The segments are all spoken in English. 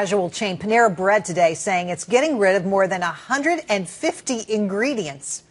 Casual chain Panera Bread today saying it's getting rid of more than 150 ingredients.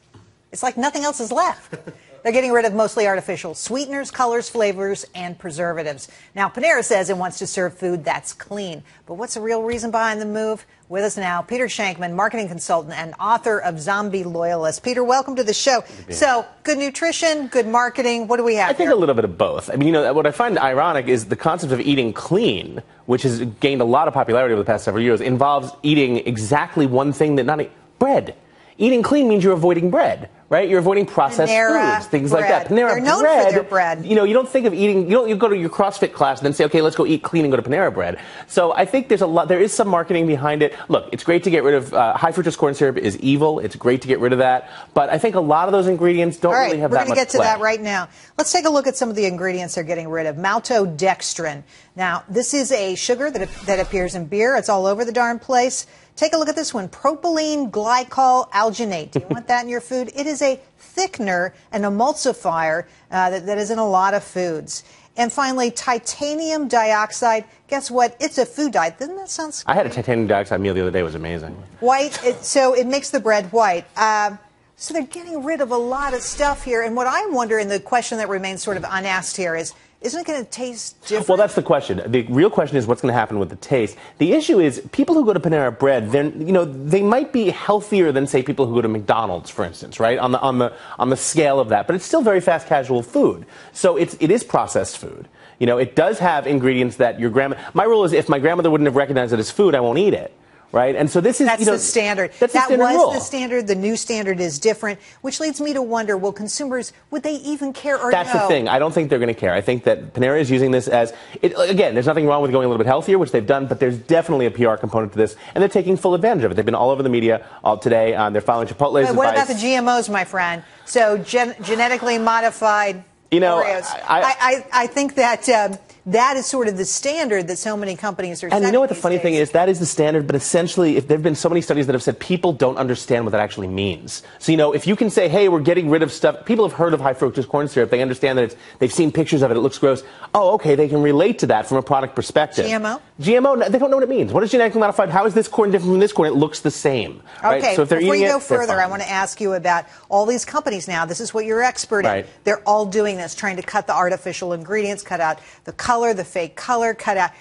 It's like nothing else is left. They're getting rid of mostly artificial sweeteners, colors, flavors, and preservatives. Now, Panera says it wants to serve food that's clean. But what's the real reason behind the move? With us now, Peter Shankman, marketing consultant and author of Zombie Loyalist. Peter, welcome to the show. So, good nutrition, good marketing. What do we have? I think here? a little bit of both. I mean, you know, what I find ironic is the concept of eating clean, which has gained a lot of popularity over the past several years, involves eating exactly one thing that not bread. Eating clean means you're avoiding bread, right? You're avoiding processed Panera foods, things bread. like that. Panera They're known bread, for their bread. You know, you don't think of eating. You don't. You go to your CrossFit class and then say, okay, let's go eat clean and go to Panera bread. So I think there's a lot. There is some marketing behind it. Look, it's great to get rid of uh, high fructose corn syrup. Is evil. It's great to get rid of that. But I think a lot of those ingredients don't right, really have that much. we're going to get to play. that right now. Let's take a look at some of the ingredients they're getting rid of. Maltodextrin. Now, this is a sugar that, that appears in beer. It's all over the darn place. Take a look at this one propylene glycol alginate. Do you want that in your food? It is a thickener, an emulsifier uh, that, that is in a lot of foods. And finally, titanium dioxide. Guess what? It's a food dye. Doesn't that sound scary? I had a titanium dioxide meal the other day. It was amazing. White, it, so it makes the bread white. Uh, so they're getting rid of a lot of stuff here. And what I wonder, and the question that remains sort of unasked here, is isn't it going to taste different? Well, that's the question. The real question is what's going to happen with the taste. The issue is people who go to Panera Bread, then you know they might be healthier than say people who go to McDonald's, for instance, right? On the on the on the scale of that, but it's still very fast casual food. So it's it is processed food. You know, it does have ingredients that your grandma. My rule is if my grandmother wouldn't have recognized it as food, I won't eat it. Right, and so this is That's you know, the standard. That's that the standard was rule. the standard. The new standard is different, which leads me to wonder: Will consumers would they even care or That's no? the thing. I don't think they're going to care. I think that Panera is using this as it, again. There's nothing wrong with going a little bit healthier, which they've done, but there's definitely a PR component to this, and they're taking full advantage of it. They've been all over the media all today. Um, they're following Chipotle's But what advice. about the GMOs, my friend? So gen- genetically modified. You know. I- I, I, I think that um, that is sort of the standard that so many companies are. And you know what the funny days. thing is? That is the standard, but essentially, if there have been so many studies that have said people don't understand what that actually means. So, you know, if you can say, hey, we're getting rid of stuff, people have heard of high fructose corn syrup, they understand that it's, they've seen pictures of it, it looks gross. Oh, okay, they can relate to that from a product perspective. GMO? GMO, they don't know what it means. What is genetically modified? How is this corn different from this corn? It looks the same. right? Okay, So if they're before eating you go it, further, I want to ask you about all these companies now. This is what you're expert Right. in. They're all doing this, trying to cut the artificial ingredients, cut out the color, the fake color, cut out.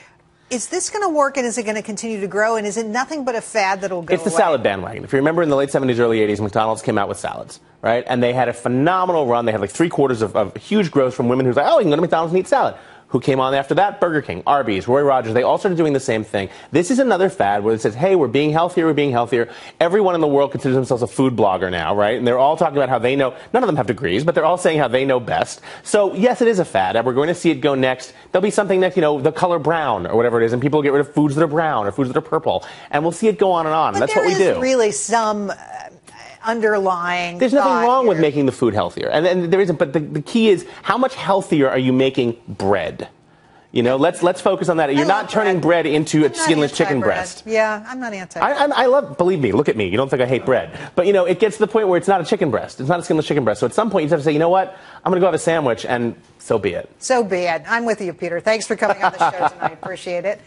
Is this going to work and is it going to continue to grow? And is it nothing but a fad that'll go away? It's the away? salad bandwagon. If you remember in the late 70s, early 80s, McDonald's came out with salads, right? And they had a phenomenal run. They had like three quarters of, of huge growth from women who's like, oh, you can go to McDonald's and eat salad. Who came on after that? Burger King, Arby's, Roy Rogers. They all started doing the same thing. This is another fad where it says, hey, we're being healthier, we're being healthier. Everyone in the world considers themselves a food blogger now, right? And they're all talking about how they know, none of them have degrees, but they're all saying how they know best. So, yes, it is a fad, and we're going to see it go next. There'll be something next, you know, the color brown or whatever it is, and people will get rid of foods that are brown or foods that are purple. And we'll see it go on and on. But That's what we do. really some underlying. There's nothing wrong with making the food healthier, and, and there isn't. But the, the key is how much healthier are you making bread? You know, let's let's focus on that. You're not turning bread, into a I'm not skinless chicken breast. Yeah, I'm not anti. I, I, I love, believe me, look at me. You don't think I hate bread. But, you know, it gets to the point where it's not a chicken breast. It's not a skinless chicken breast. So at some point, you just have to say, you know what? I'm going to go have a sandwich, and so be it. So be it. I'm with you, Peter. Thanks for coming on the show tonight. Appreciate it.